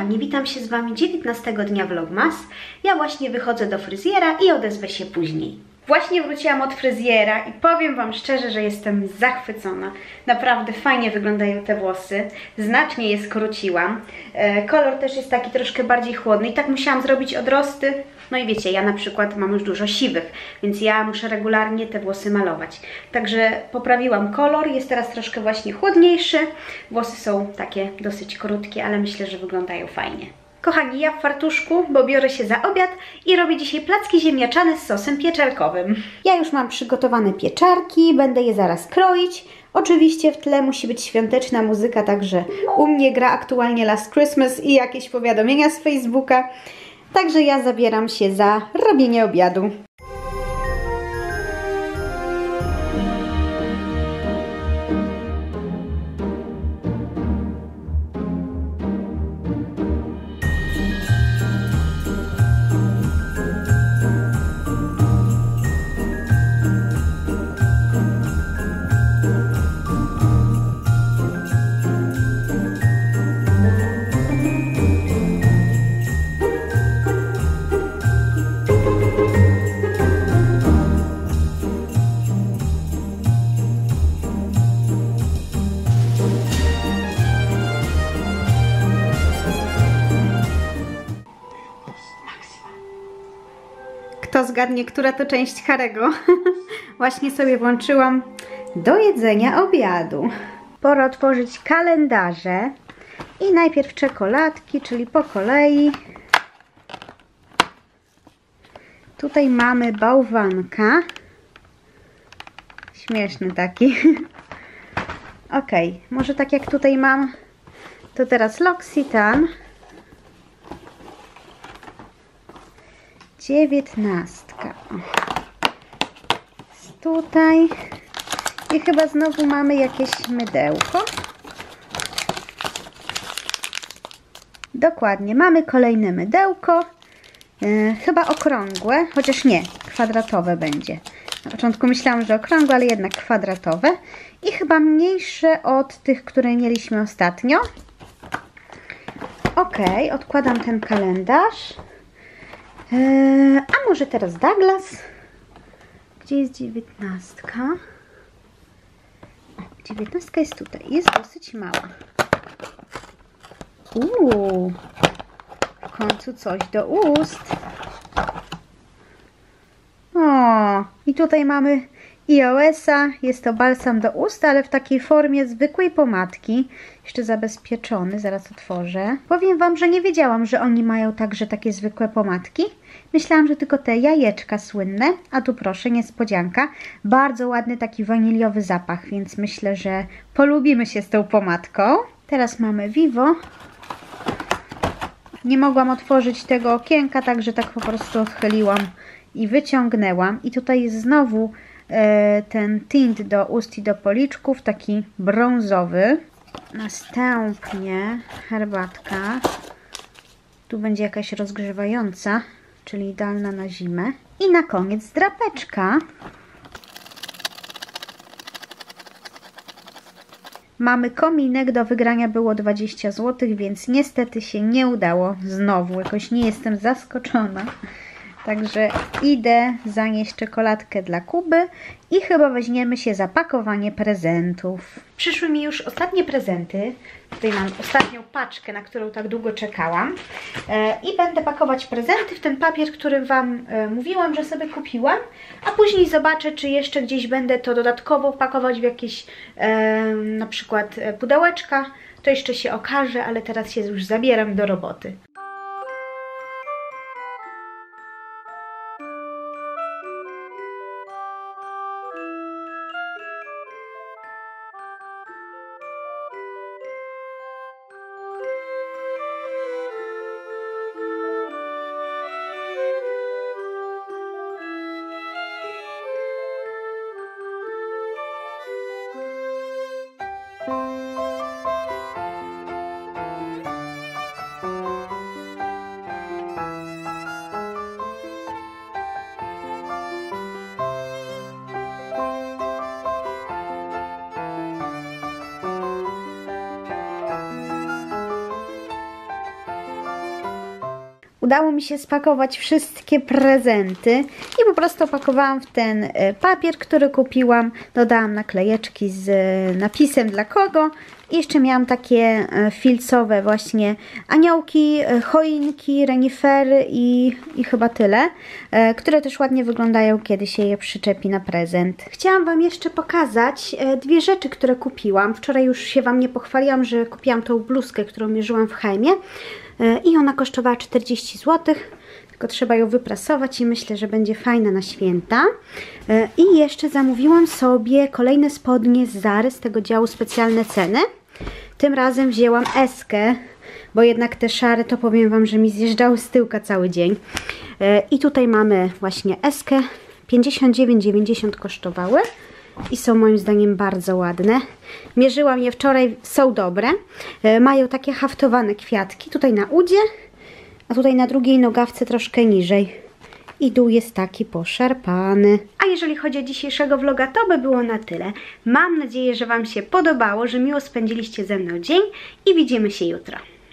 kochani, witam się z Wami 19 dnia Vlogmas. Ja właśnie wychodzę do fryzjera i odezwę się później. Właśnie wróciłam od fryzjera i powiem Wam szczerze, że jestem zachwycona. Naprawdę fajnie wyglądają te włosy. Znacznie je skróciłam. E, kolor też jest taki troszkę bardziej chłodny i tak musiałam zrobić odrosty. No i wiecie, ja na przykład mam już dużo siwych, więc ja muszę regularnie te włosy malować. Także poprawiłam kolor, jest teraz troszkę właśnie chłodniejszy. Włosy są takie dosyć krótkie, ale myślę, że wyglądają fajnie. Kochani, ja w fartuszku, bo biorę się za obiad i robię dzisiaj placki ziemniaczane z sosem pieczarkowym. Ja już mam przygotowane pieczarki, będę je zaraz kroić. Oczywiście w tle musi być świąteczna muzyka, także u mnie gra aktualnie Last Christmas i jakieś powiadomienia z Facebooka. Także ja zabieram się za robienie obiadu. Kto zgadnie, która to część Harego? Właśnie sobie włączyłam do jedzenia obiadu. Pora otworzyć kalendarze. I najpierw czekoladki, czyli po kolei. Tutaj mamy bałwanka. Śmieszny taki. ok, może tak jak tutaj mam, to teraz L'Occitane. Dziewiętnastka. Tutaj i chyba znowu mamy jakieś mydełko. Dokładnie, mamy kolejne mydełko. Yy, chyba okrągłe, chociaż nie, kwadratowe będzie. Na początku myślałam, że okrągłe, ale jednak kwadratowe. I chyba mniejsze od tych, które mieliśmy ostatnio. Ok, odkładam ten kalendarz. Eee, a może teraz Douglas? Gdzie jest dziewiętnastka? Dziewiętnastka jest tutaj. Jest dosyć mała. Uuu, w końcu coś do ust. O, i tutaj mamy iOS-a. Jest to balsam do ust, ale w takiej formie zwykłej pomadki. Jeszcze zabezpieczony, zaraz otworzę. Powiem Wam, że nie wiedziałam, że oni mają także takie zwykłe pomadki. Myślałam, że tylko te jajeczka słynne, a tu proszę, niespodzianka. Bardzo ładny taki waniliowy zapach, więc myślę, że polubimy się z tą pomadką. Teraz mamy Vivo. Nie mogłam otworzyć tego okienka, także tak po prostu odchyliłam i wyciągnęłam. I tutaj jest znowu ten tint do ust i do policzków, taki brązowy. Następnie herbatka. Tu będzie jakaś rozgrzewająca czyli idealna na zimę. I na koniec drapeczka. Mamy kominek, do wygrania było 20 zł, więc niestety się nie udało znowu. Jakoś nie jestem zaskoczona. Także idę zanieść czekoladkę dla Kuby i chyba weźmiemy się za pakowanie prezentów. Przyszły mi już ostatnie prezenty. Tutaj mam ostatnią paczkę, na którą tak długo czekałam. E, I będę pakować prezenty w ten papier, który Wam e, mówiłam, że sobie kupiłam. A później zobaczę, czy jeszcze gdzieś będę to dodatkowo pakować w jakieś e, na przykład pudełeczka. To jeszcze się okaże, ale teraz się już zabieram do roboty. Udało mi się spakować wszystkie prezenty i po prostu opakowałam w ten e, papier, który kupiłam. Dodałam naklejeczki z e, napisem dla kogo. I jeszcze miałam takie e, filcowe właśnie aniołki, e, choinki, renifery i, i chyba tyle, e, które też ładnie wyglądają, kiedy się je przyczepi na prezent. Chciałam Wam jeszcze pokazać dwie rzeczy, które kupiłam. Wczoraj już się Wam nie pochwaliłam, że kupiłam tą bluzkę, którą mierzyłam w Heimie e, i ona kosztowała 40 zł. Tylko trzeba ją wyprasować i myślę, że będzie fajna na święta. I jeszcze zamówiłam sobie kolejne spodnie z Zary, z tego działu specjalne ceny. Tym razem wzięłam eskę, bo jednak te szare to powiem Wam, że mi zjeżdżały z tyłka cały dzień. E, I tutaj mamy właśnie eskę. 59,90 kosztowały i są moim zdaniem bardzo ładne. Mierzyłam je wczoraj, są dobre. E, Mają takie haftowane kwiatki tutaj na udzie, a tutaj na drugiej nogawce troszkę niżej. I dół jest taki poszarpany. A jeżeli chodzi o dzisiejszego vloga, to by było na tyle. Mam nadzieję, że Wam się podobało, że miło spędziliście ze mną dzień i widzimy się jutro.